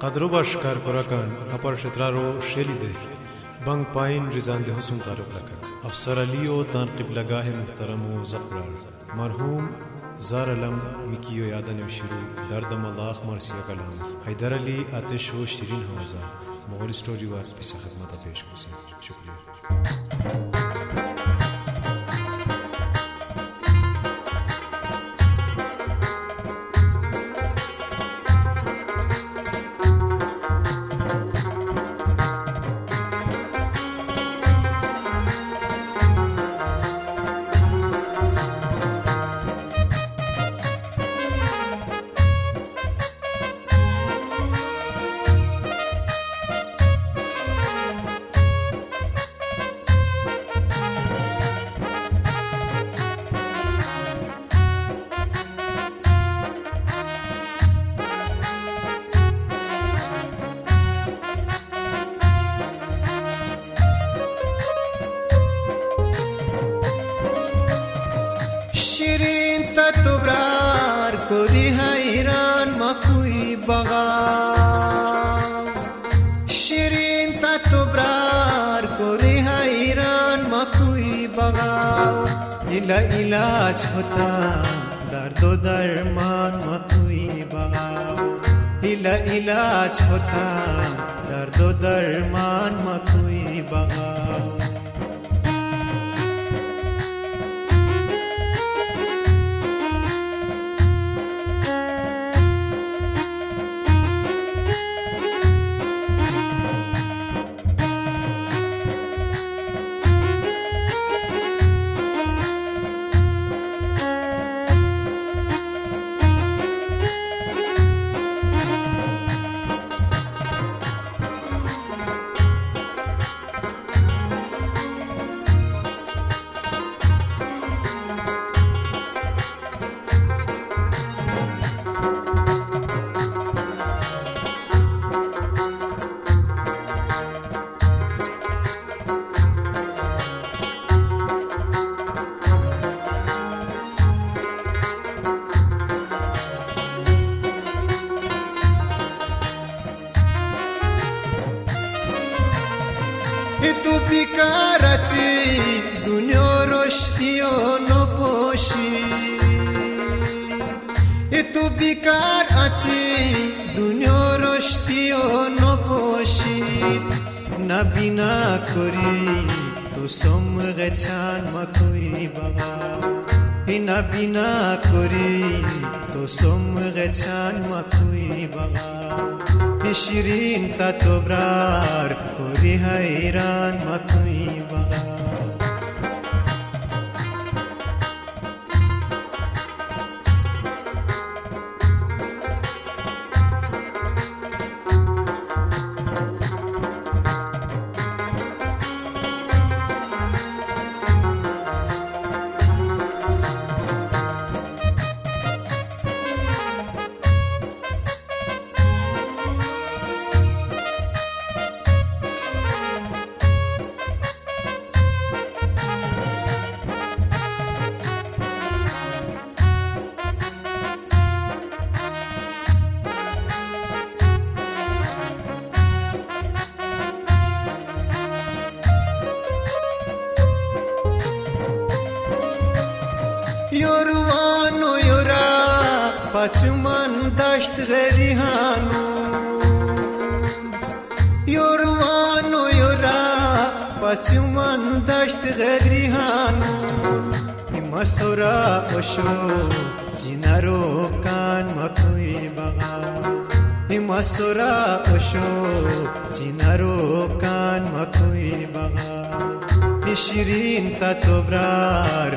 Kadro Başkar Parakan apar şetraro şelide Bang Pain Rizande Husun Tarık Lakak. Afsar Aliyo Tan Kıblagah Muhtaramu Zakrar Marhum زار علم مکیو یادن شروع دردم الله مرسیه کلام حیدر علی آتش و شیرین حوزه مغول سٹوری وار پیش خدمت پیش বাগান। শিরিন তাতোবরার করে হাইরান মাকুই বাগাও ইলা ইলাজ হতা দর্দ দরমান মাকুই বাগাও ইলা ইলাজ হতা দর্দ দরমান মাকুই বাগাও সৃষ্টিও নপসি এত বিকার আছে দুনিয় রস্তিও নপসি না বিনা করি তো সম গেছান মকুই বাবা। না বিনা করি তো সম গেছান মকুই বাবা। শিরিন তা তোবরার করি হাইরান মকুই বাবা। یوروانو یورا پچمن دشت غریحانو یوروانو یورا پچمن دشت غریحانو مسورا اوشو جنارو کان مکوی بغا مسورا اوشو جنارو کان مکوی بغا شیرین تا تو برار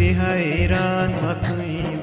রেহাই রান মাতুই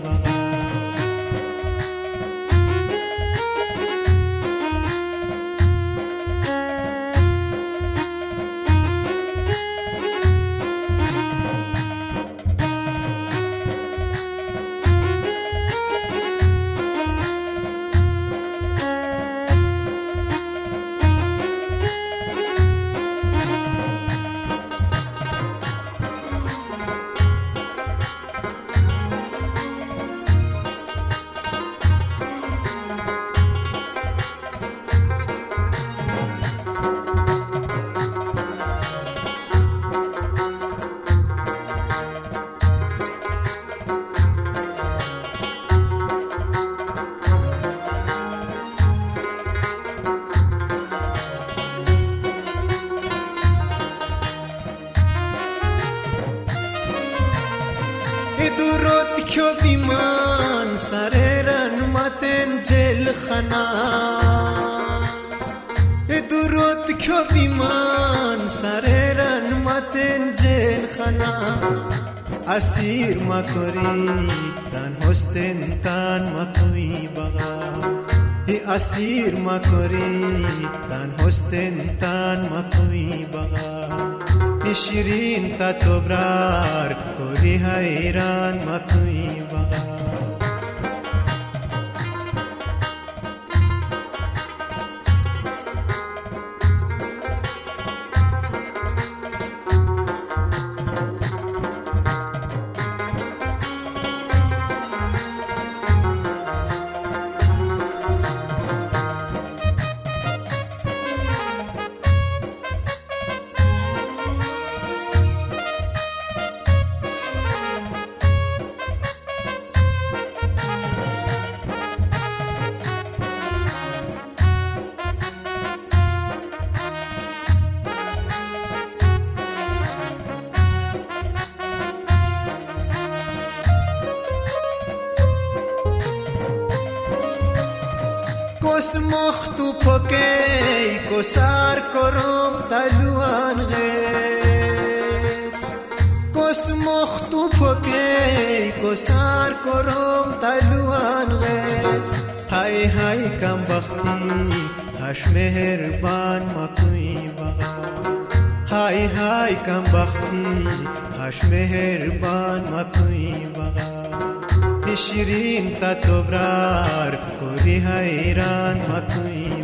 سره رنمتن جیل خنا دروت کیو بیمان سره رنمتن جیل خنا اسیر ما کری تن هستن تن ما کوی بغا ای اسیر ما کری تن هستن تن ما کوی بغا شیرین تا تو برار کوری حیران ما کوی بغا پس مختو پکی کو سار کروم تلوان کس مختو پکی کو سار کروم تلوان غیت های های کم بختی هش مهربان مکوی با های های کم بختی هش مهربان مکوی با بشیرین تا تو برار کوری حیران مکوی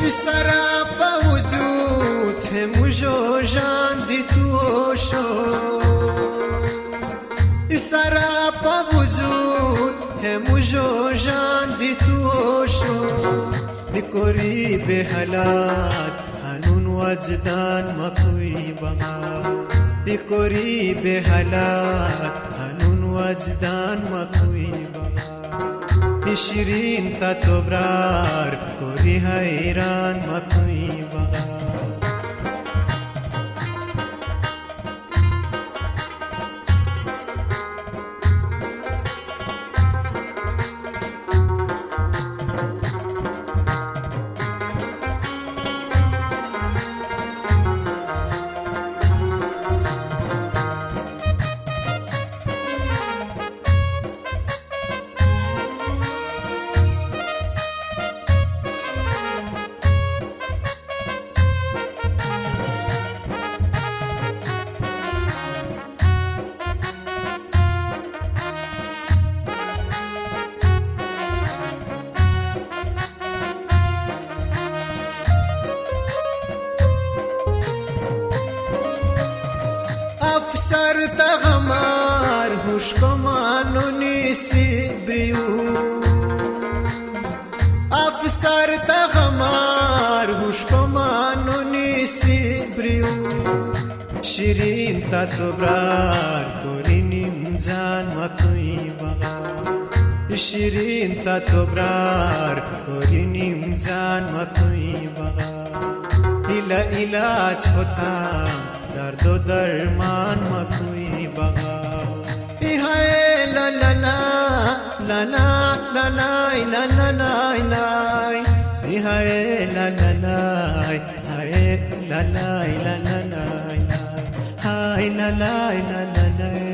بغا سرا په وجود هم جو جان دي تو شو سرا په وجود هم جو جان دي تو شو دکوري به حالات انون وجدان مکوي بغا دکوري به حالات انون وجدان مکوي श्री तत्तु प्रहैर मी اشقمانونی سی بریو افسر تغمار اشقمانونی سی بریو شیرین تا تو برار کرینیم جان مکوی بغا شیرین تا تو برار کرینیم جان مکوی بغا الى علاج ہوتا درد و درمان مکوی بغا la la la la la la la la hae la la la hae la la la la la hae la la la la la